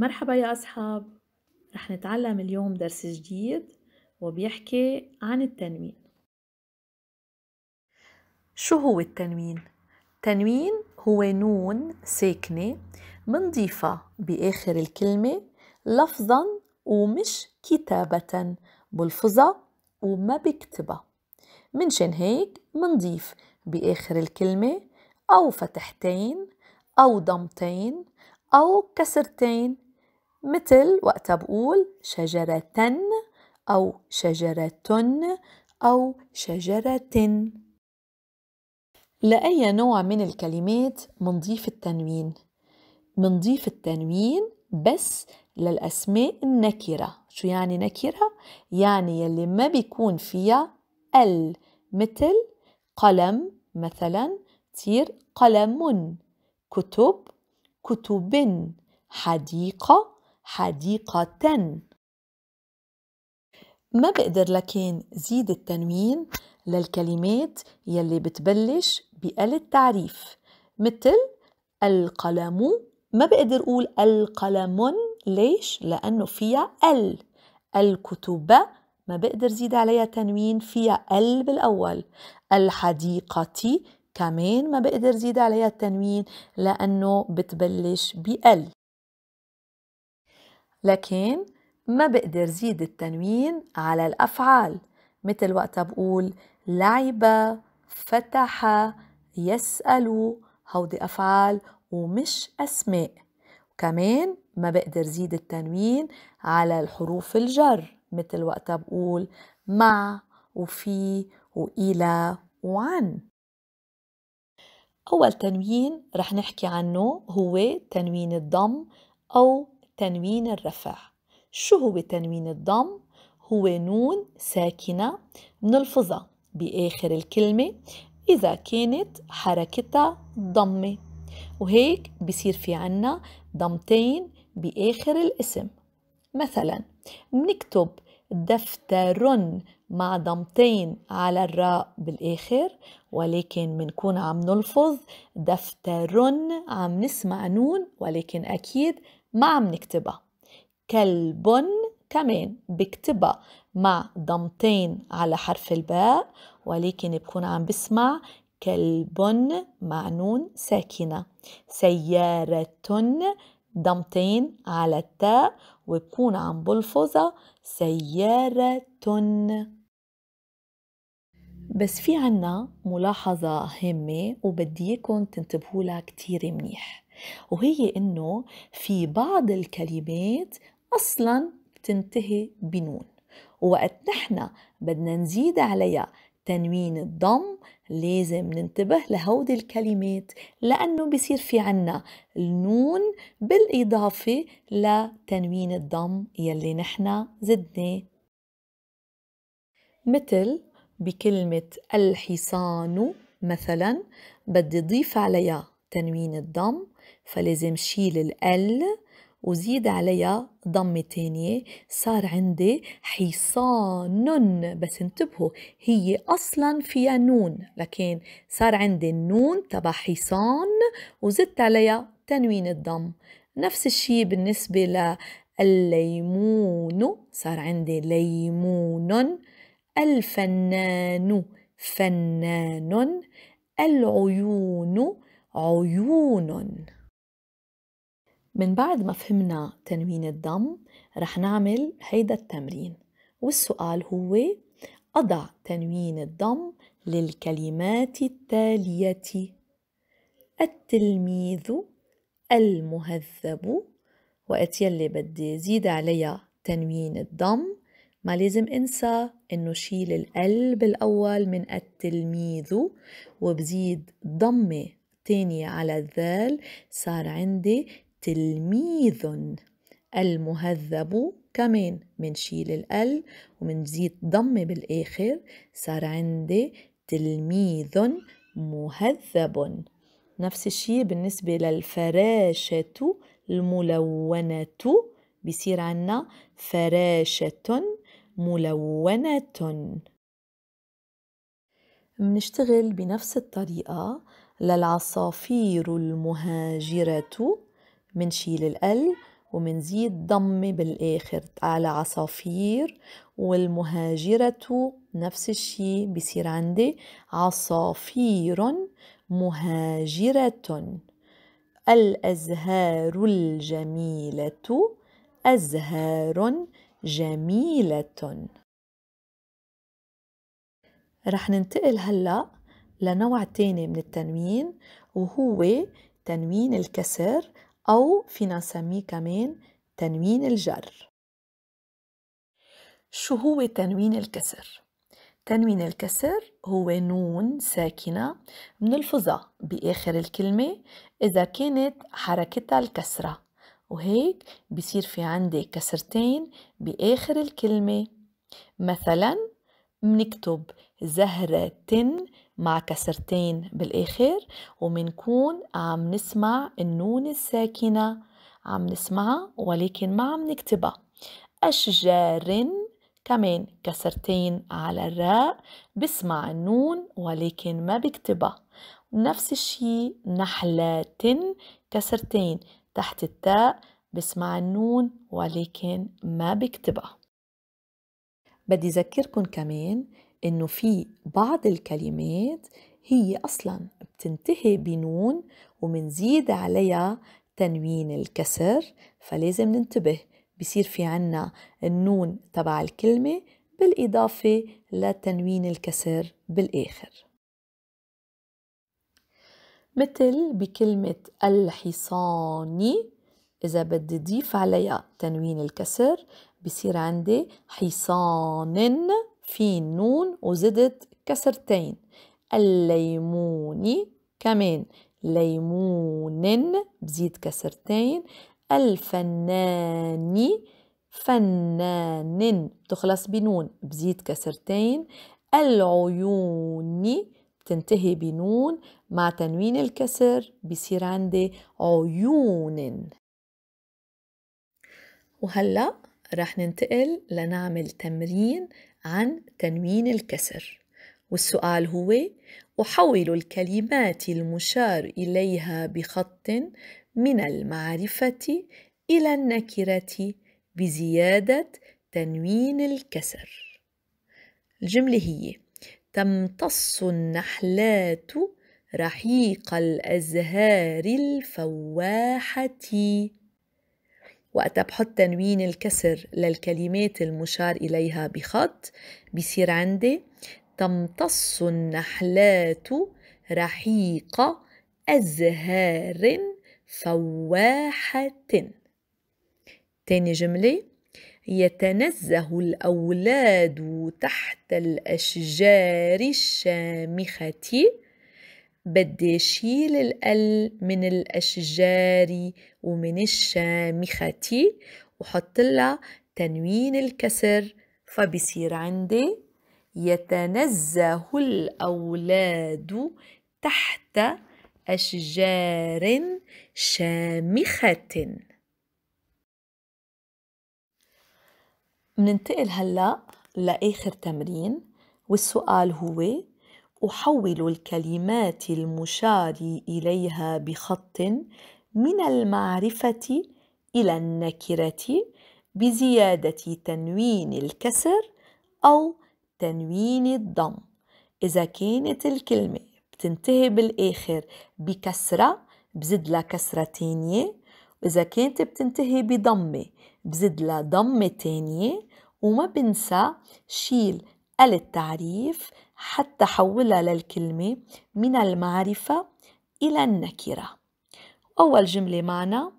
مرحبا يا أصحاب. رح نتعلم اليوم درس جديد وبيحكي عن التنوين. شو هو التنوين؟ تنوين هو نون ساكنة منضيفها بآخر الكلمة لفظا ومش كتابة بلفظها وما بكتبها. منشان هيك منضيف بآخر الكلمة أو فتحتين أو ضمتين أو كسرتين. مثل وقتها بقول شجرة أو شجرة أو شجرة. لأي نوع من الكلمات منضيف التنوين؟ منضيف التنوين بس للأسماء النكرة. شو يعني نكرة؟ يعني يلي ما بيكون فيها ال مثل قلم مثلا تصير قلم كتب كتب حديقة حديقة. ما بقدر لكن زيد التنوين للكلمات يلي بتبلش بأل التعريف مثل القلم ما بقدر أقول القلم ليش؟ لأنه فيها ال. الكتب ما بقدر زيد عليها تنوين فيها ال بالأول. الحديقة كمان ما بقدر زيد عليها التنوين لأنه بتبلش بأل. لكن ما بقدر زيد التنوين على الأفعال مثل وقتها بقول لعب فتح يسأل هودي أفعال ومش أسماء. كمان ما بقدر زيد التنوين على الحروف الجر مثل وقتها بقول مع وفي وإلى وعن. أول تنوين رح نحكي عنه هو تنوين الضم أو تنوين الرفع. شو هو تنوين الضم؟ هو نون ساكنة نلفظها بآخر الكلمة إذا كانت حركتها ضمة وهيك بصير في عنا ضمتين بآخر الاسم. مثلا منكتب دفتر مع ضمتين على الراء بالآخر ولكن منكون عم نلفظ دفتر عم نسمع نون ولكن أكيد ما عم نكتبها. كلب كمان بكتبها مع ضمتين على حرف الباء ولكن بكون عم بسمع كلب مع نون ساكنة. سيارة ضمتين على التاء وبكون عم بلفظها سيارة. بس في عنا ملاحظة هامة وبدي إياكم تنتبهوا لها كتير منيح. وهي إنه في بعض الكلمات أصلا بتنتهي بنون. ووقت نحن بدنا نزيد عليها تنوين الضم لازم ننتبه لهودي الكلمات لأنه بصير في عنا النون بالإضافة لتنوين الضم يلي نحن زدناه. مثل بكلمة الحصان مثلا بدي ضيف عليها تنوين الضم فلازم شيل الأل وزيد عليها ضمة تانية. صار عندي حصان بس انتبهوا هي أصلا فيها نون لكن صار عندي النون تبع حصان وزدت عليها تنوين الضم. نفس الشي بالنسبة لليمون صار عندي ليمون الفنان فنان العيون عيون. من بعد ما فهمنا تنوين الضم رح نعمل هيدا التمرين. والسؤال هو أضع تنوين الضم للكلمات التالية. التلميذ المهذب وقت يلي بدي زيد عليها تنوين الضم ما لازم انسى إنه شيل القلب الأول من التلميذ وبزيد ضمة تانية على الذال. صار عندي تلميذ المهذب كمان منشيل الأل ومنزيد ضمة بالآخر. صار عندي تلميذ مهذب. نفس الشيء بالنسبة للفراشة الملونة. بصير عنا فراشة ملونة. منشتغل بنفس الطريقة للعصافير المهاجرة. منشيل الأل ومنزيد ضمة بالآخر على عصافير والمهاجرة نفس الشي بصير عندي. عصافير مهاجرة. الأزهار الجميلة. أزهار جميلة. رح ننتقل هلأ لنوع تاني من التنوين وهو تنوين الكسر أو فينا نسميه كمان تنوين الجر شو هو تنوين الكسر؟ تنوين الكسر هو نون ساكنة منلفظها بآخر الكلمة إذا كانت حركتها الكسرة وهيك بصير في عندي كسرتين بآخر الكلمة مثلا منكتب زهرة مع كسرتين بالآخر ومنكون عم نسمع النون الساكنة. عم نسمعها ولكن ما عم نكتبها. أشجار كمان كسرتين على الراء بسمع النون ولكن ما بكتبها. نفس الشي نحلات كسرتين تحت التاء بسمع النون ولكن ما بكتبها. بدي أذكركن كمان إنه في بعض الكلمات هي أصلا بتنتهي بنون ومنزيد عليها تنوين الكسر فلازم ننتبه بصير في عنا النون تبع الكلمة بالإضافة لتنوين الكسر بالآخر. مثل بكلمة الحصان إذا بدي ضيف عليها تنوين الكسر بصير عندي حصان في نون وزدت كسرتين. الليمون كمان ليمون بزيد كسرتين. الفنان فنان تخلص بنون بزيد كسرتين. العيون بتنتهي بنون مع تنوين الكسر بصير عندي عيون وهلأ رح ننتقل لنعمل تمرين عن تنوين الكسر. والسؤال هو أحول الكلمات المشار إليها بخط من المعرفة إلى النكرة بزيادة تنوين الكسر. الجملة هي تمتص النحلات رحيق الأزهار الفواحة. وقت بحط تنوين الكسر للكلمات المشار إليها بخط بصير عندي تمتص النحلات رحيق أزهار فواحة. تاني جملة يتنزه الأولاد تحت الأشجار الشامخة. بدي شيل الأل من الأشجار ومن الشامخة وحط لها تنوين الكسر فبصير عندي يتنزه الأولاد تحت أشجار شامخة. مننتقل هلأ لآخر تمرين والسؤال هو أحول الكلمات المشار إليها بخط من المعرفة إلى النكرة بزيادة تنوين الكسر أو تنوين الضم. إذا كانت الكلمة بتنتهي بالآخر بكسرة بزد لها كسرة تانية. وإذا كانت بتنتهي بضمة بزد لها ضمة تانية. وما بنسى شيل التعريف حتى حولها للكلمة من المعرفة إلى النكرة. أول جملة معنا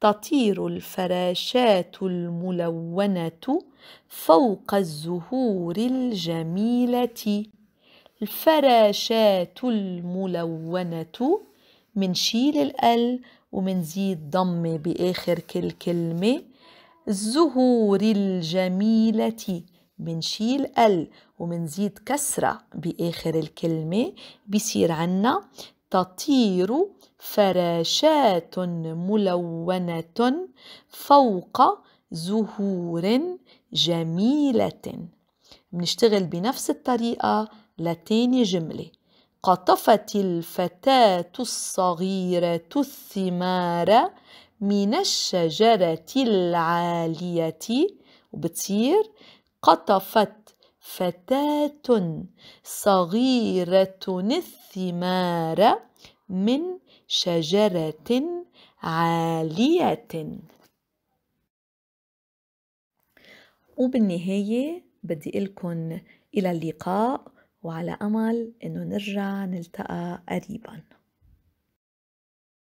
تطير الفراشات الملونة فوق الزهور الجميلة. الفراشات الملونة منشيل الأل ومنزيد ضمة بآخر كل كلمة. الزهور الجميلة منشيل ال ومنزيد كسرة بآخر الكلمة بصير عنا تطير فراشات ملونة فوق زهور جميلة. بنشتغل بنفس الطريقة لتاني جملة. قطفت الفتاة الصغيرة الثمار من الشجرة العالية وبتصير قطفت فتاة صغيرة الثمار من شجرة عالية. وبالنهاية بدي لكم إلى اللقاء وعلى أمل إنه نرجع نلتقى قريباً.